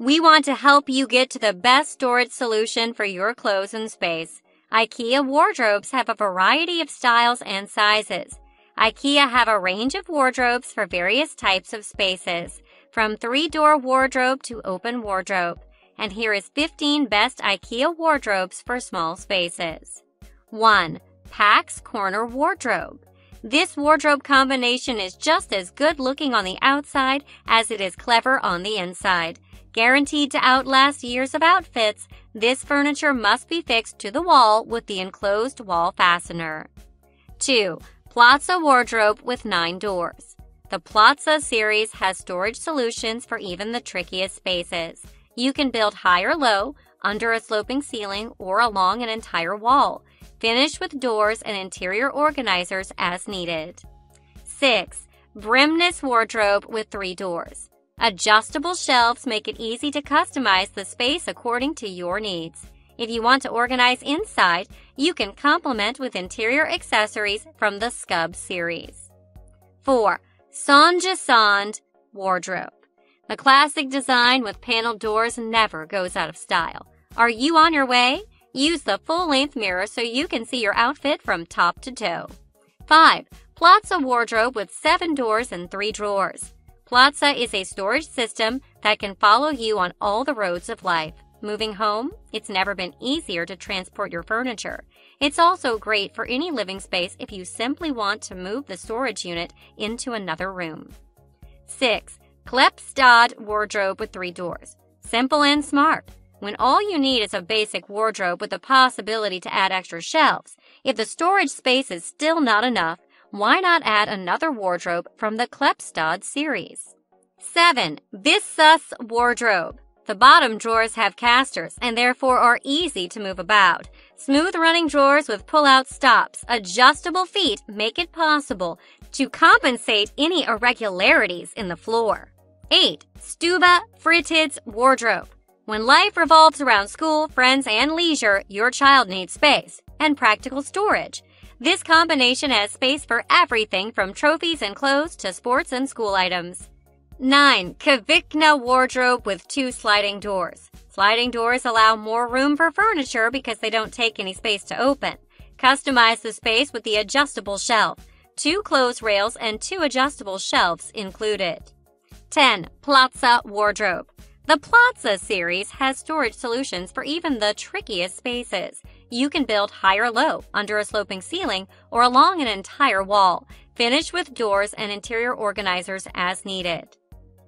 We want to help you get to the best storage solution for your clothes and space. IKEA wardrobes have a variety of styles and sizes. IKEA have a range of wardrobes for various types of spaces, from three-door wardrobe to open wardrobe. And here is 15 best IKEA wardrobes for small spaces. 1. Pax Corner Wardrobe. This wardrobe combination is just as good looking on the outside as it is clever on the inside. Guaranteed to outlast years of outfits, this furniture must be fixed to the wall with the enclosed wall fastener. 2. Platsa Wardrobe with 9 doors. The Platsa series has storage solutions for even the trickiest spaces. You can build high or low, under a sloping ceiling, or along an entire wall. Finish with doors and interior organizers as needed. 6. Brimnes Wardrobe with 3 doors. Adjustable shelves make it easy to customize the space according to your needs. If you want to organize inside, you can complement with interior accessories from the Skubb series. 4. Songesand Wardrobe. The classic design with paneled doors never goes out of style. Are you on your way? Use the full-length mirror so you can see your outfit from top to toe. 5. Platsa Wardrobe with 7 doors and 3 drawers. Platsa is a storage system that can follow you on all the roads of life. Moving home, it's never been easier to transport your furniture. It's also great for any living space if you simply want to move the storage unit into another room. 6. Kleppstad wardrobe with three doors. Simple and smart. When all you need is a basic wardrobe with the possibility to add extra shelves. If the storage space is still not enough, why not add another wardrobe from the Kleppstad series? 7. Visthus Wardrobe. The bottom drawers have casters and therefore are easy to move about. Smooth running drawers with pull-out stops, adjustable feet make it possible to compensate any irregularities in the floor. 8. Stuva Fritids Wardrobe. When life revolves around school, friends, and leisure, your child needs space and practical storage. This combination has space for everything from trophies and clothes to sports and school items. 9. Kvikne wardrobe with two sliding doors. Sliding doors allow more room for furniture because they don't take any space to open. Customize the space with the adjustable shelf. Two clothes rails and two adjustable shelves included. 10. Platsa wardrobe. The Platsa series has storage solutions for even the trickiest spaces. You can build high or low, under a sloping ceiling, or along an entire wall. Finish with doors and interior organizers as needed.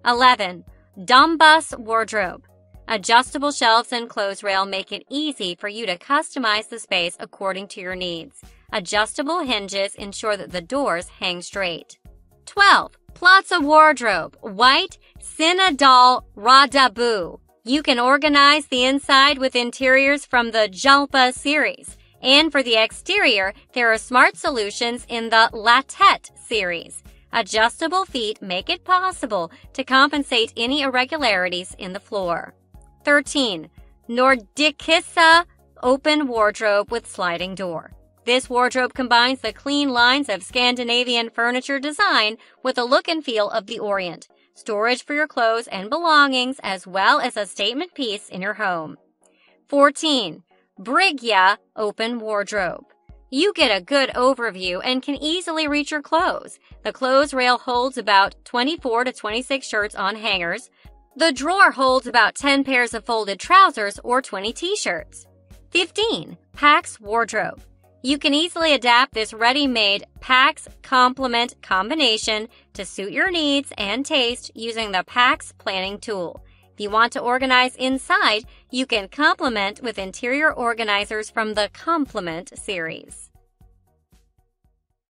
11. Dombås Wardrobe. Adjustable shelves and clothes rail make it easy for you to customize the space according to your needs. Adjustable hinges ensure that the doors hang straight. 12. Platsa Wardrobe. White Sinadal Radabu. You can organize the inside with interiors from the Jalpa series. And for the exterior, there are smart solutions in the Latet series. Adjustable feet make it possible to compensate any irregularities in the floor. 13. Nordkisa open wardrobe with sliding door. This wardrobe combines the clean lines of Scandinavian furniture design with the look and feel of the Orient storage for your clothes and belongings, as well as a statement piece in your home. 14. Brigya Open Wardrobe. You get a good overview and can easily reach your clothes. The clothes rail holds about 24 to 26 shirts on hangers. The drawer holds about 10 pairs of folded trousers or 20 t-shirts. 15. Pax Wardrobe. You can easily adapt this ready-made Pax Komplement combination to suit your needs and taste using the Pax Planning tool. If you want to organize inside, you can complement with interior organizers from the Komplement series.